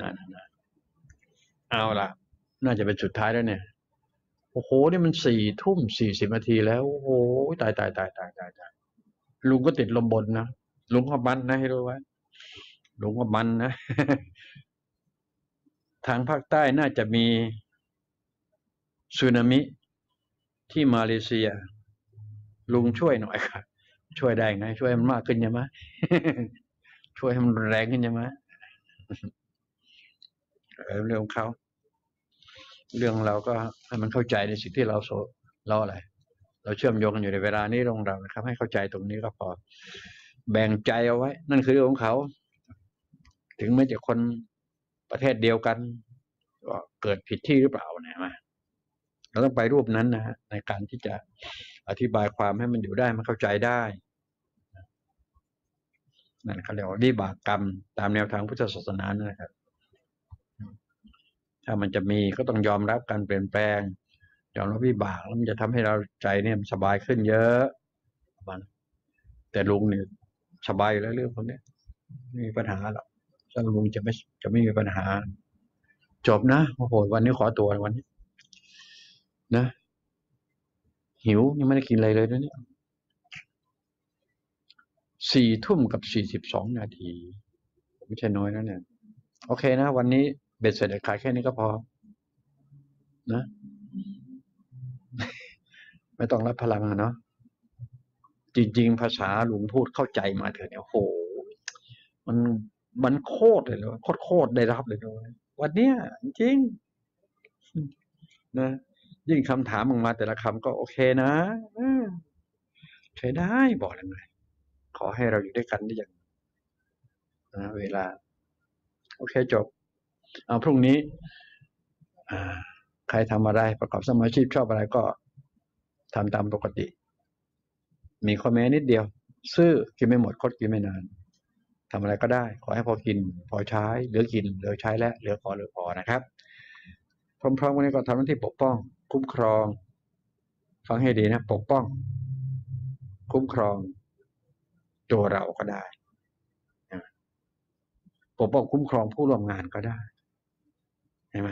นั่นนะเอาละน่าจะเป็นสุดท้ายแล้วเนี่ย โอ้โห นี่มันสี่ทุ่มสี่สิบนาทีแล้ว โอ้โห ตายตายตายตายตายตายลุงก็ติดลมบนนะ ลุงก็มันนะให้รู้ไว้ ลุงก็มันนะ ทางภาคใต้น่าจะมีสึนามิที่มาเลเซีย ลุงช่วยหน่อยครับ ช่วยได้ไง ช่วยให้มันมากขึ้นใช่ไหมช่วยให้มันรุนแรงขึ้นใช่ไหม เออเรื่องของเขา เรื่องเราก็ให้มันเข้าใจในสิ่งที่เราโสเราอะไร เราเชื่อมโยงกันอยู่ในเวลานี้ตรงเรานะครับ ให้เข้าใจตรงนี้ก็พอ แบ่งใจเอาไว้ นั่นคือเรื่องของเขา ถึงแม้จะคนประเทศเดียวกันก็เกิดผิดที่หรือเปล่าเนี่ยมาเราต้องไปรูปนั้นนะฮะในการที่จะอธิบายความให้มันอยู่ได้มันเข้าใจได้นั่นเขาเรียกว่าวิบากกรรม ตามแนวทางพุทธศาสนานะครับ ถ้ามันจะมีก็ต้องยอมรับการเปลี่ยนแปลงยอมรับวิบากแล้วมันจะทำให้เราใจเนี่ยมันสบายขึ้นเยอะมันแต่ลุงเนี่ยสบายแล้วเรื่องพวกนี้ไม่มีปัญหาหรอกถ้าลุงจะไม่จะไม่มีปัญหา จบนะโอ้โหวันนี้ขอตัววันนี้นะหิวยังไม่ได้กินอะไรเลยนะเนี่ยสี่ทุ่มกับสี่สิบสองนาที ไม่ใช่น้อยนะเนี่ย โอเคนะ วันนี้ เบ็ดเสร็จขาดแค่นี้ก็พอ นะ ไม่ต้องรับพลังอะเนาะจริง ๆ ภาษาหลวงพูดเข้าใจมาเถอะเนี่ยโห มันมันโคตรเลยเลยโคตรโคตรได้รับเลยเลยวันเนี้ยจริงนะยิ่งคำถามออกมาแต่ละคำก็โอเคนะใช้ได้บอกเลยไงขอให้เราอยู่ด้วยกันได้อย่างนะเวลา โอเคจบ เอาพรุ่งนี้ใครทำอะไรประกอบสมาชีพชอบอะไรก็ทำตามปกติ มีข้อแม้นิดเดียว ซื้อกินไม่หมดคดกินไม่นานทำอะไรก็ได้ ขอให้พอกิน พอใช้เหลือกินเหลือใช้และเหลือพอเหลือพอนะครับพร้อมๆกันนี้ก็ทำหน้าที่ปกป้อง คุ้มครอง ฟังให้ดีนะ ปกป้อง คุ้มครองตัวเราก็ได้ปกป้องคุ้มครองผู้ร่วมงานก็ได้ ใช่ไหม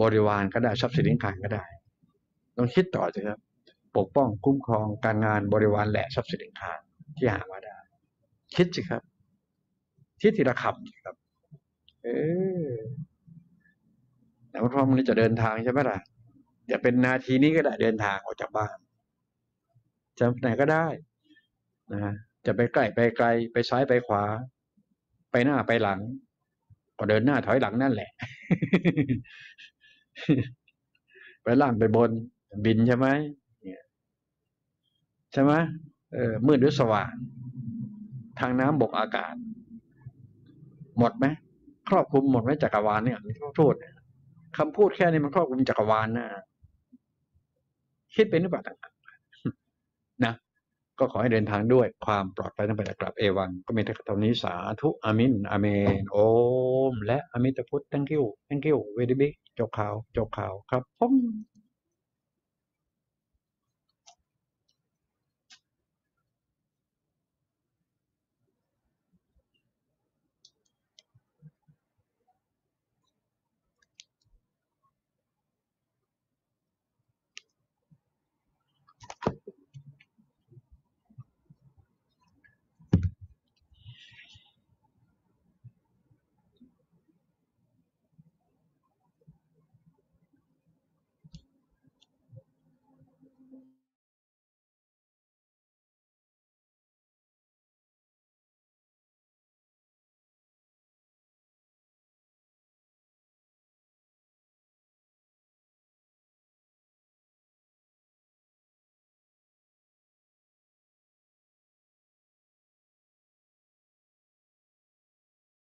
บริวารก็ได้ทรัพย์สินลิ้งขานก็ได้ ต้องคิดต่อสิครับ ปกป้องคุ้มครองการงานบริวารและทรัพย์สินลิ้งขานที่หามาได้ คิดสิครับ คิดทีละคำครับ เออแต่ว่าพร้อมนี้จะเดินทางใช่ไหมล่ะอย่าเป็นนาทีนี้ก็ได้เดินทางออกจากบ้านจะไหนก็ได้นะจะไปใกล้ไปไกล ไปซ้ายไปขวา ไปหน้าไปหลัง ก็เดินหน้าถอยหลังนั่นแหละ ไปล่างไปบน บินใช่ไหมใช่ไหมเออมืดหรือสว่าง ทางน้ำบกอากาศ หมดไหมครอบคลุมหมดไหมจักรวาลเนี่ยที่เขาพูดคำพูดแค่นี้มันครอบคลุมจักรวาลนะคิดเป็นหรือเปล่าต่างๆนะ ก็ขอให้เดินทางด้วยความปลอดภัยทั้งไปและกลับเอวัง ก็มีแต่คำตอนนี้สาธุอามินอาเมน โอม และอมิตพุทธ thank you thank you very big จบข่าวจบข่าวครับผม